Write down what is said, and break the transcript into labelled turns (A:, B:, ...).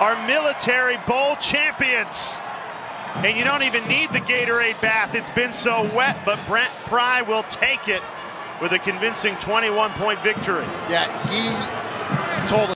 A: are military bowl champions. And you don't even need the Gatorade bath. It's been so wet, but Brent Pry will take it with a convincing 21 point victory.
B: Yeah, he told us.